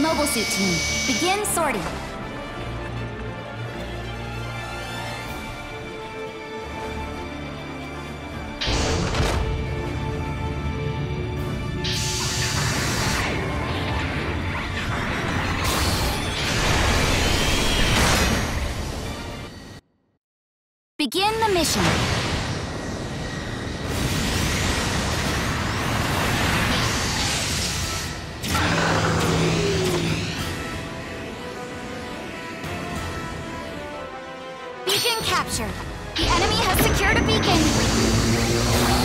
Mobile suit team, begin sortie. Begin the mission. Beacon captured. The enemy has secured a beacon.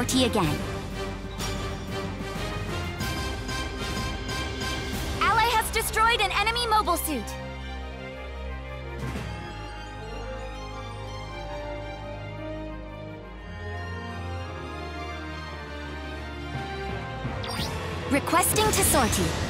sortie again. Ally has destroyed an enemy mobile suit. Requesting to sortie.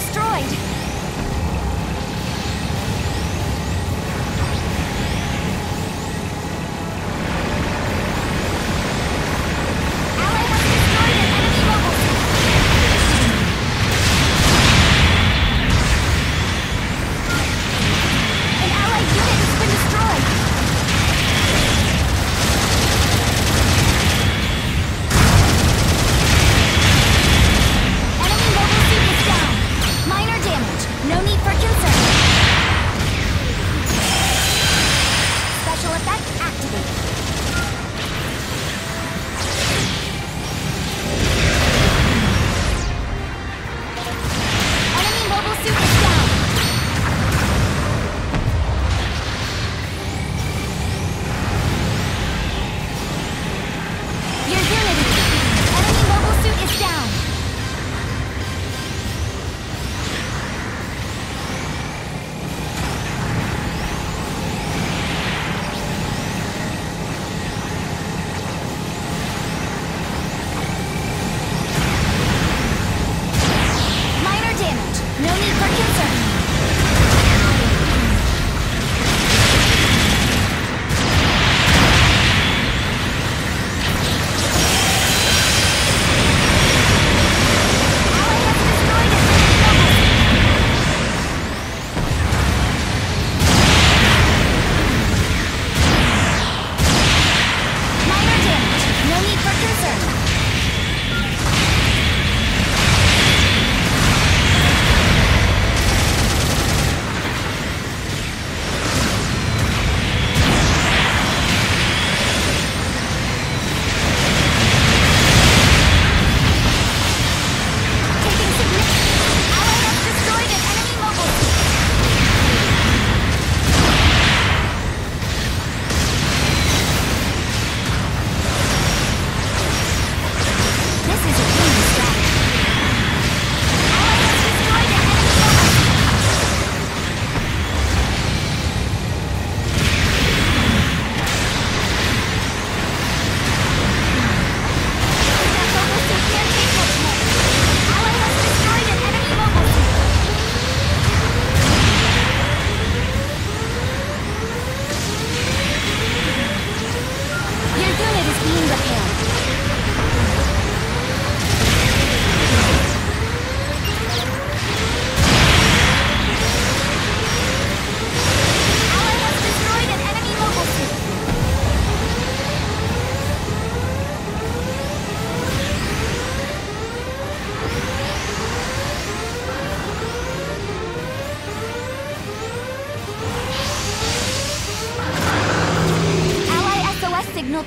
destroyed!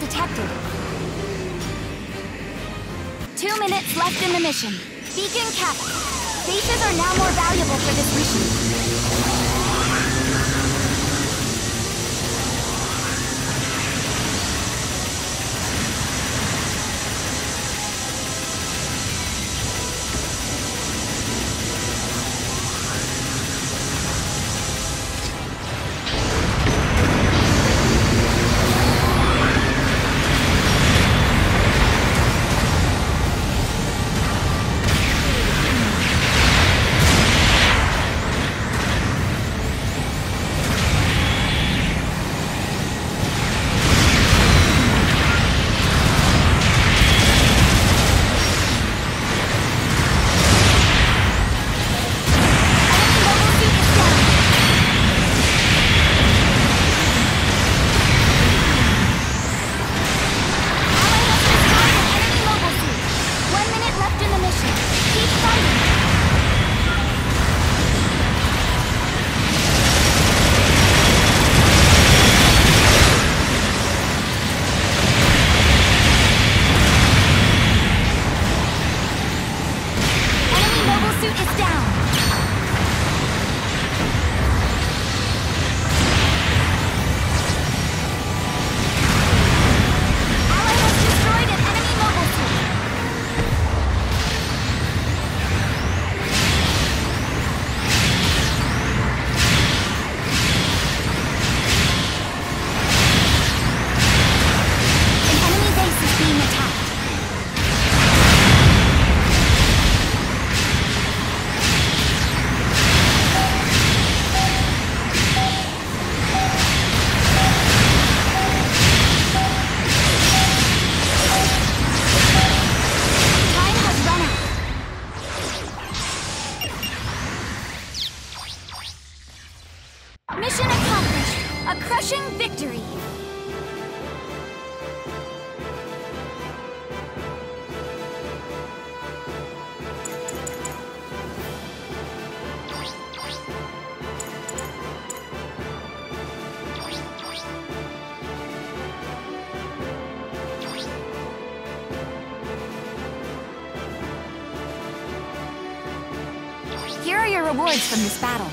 Detected. Two minutes left in the mission. Beacon kept. Bases are now more valuable for this mission. Mission accomplished. A crushing victory. Here are your rewards from this battle.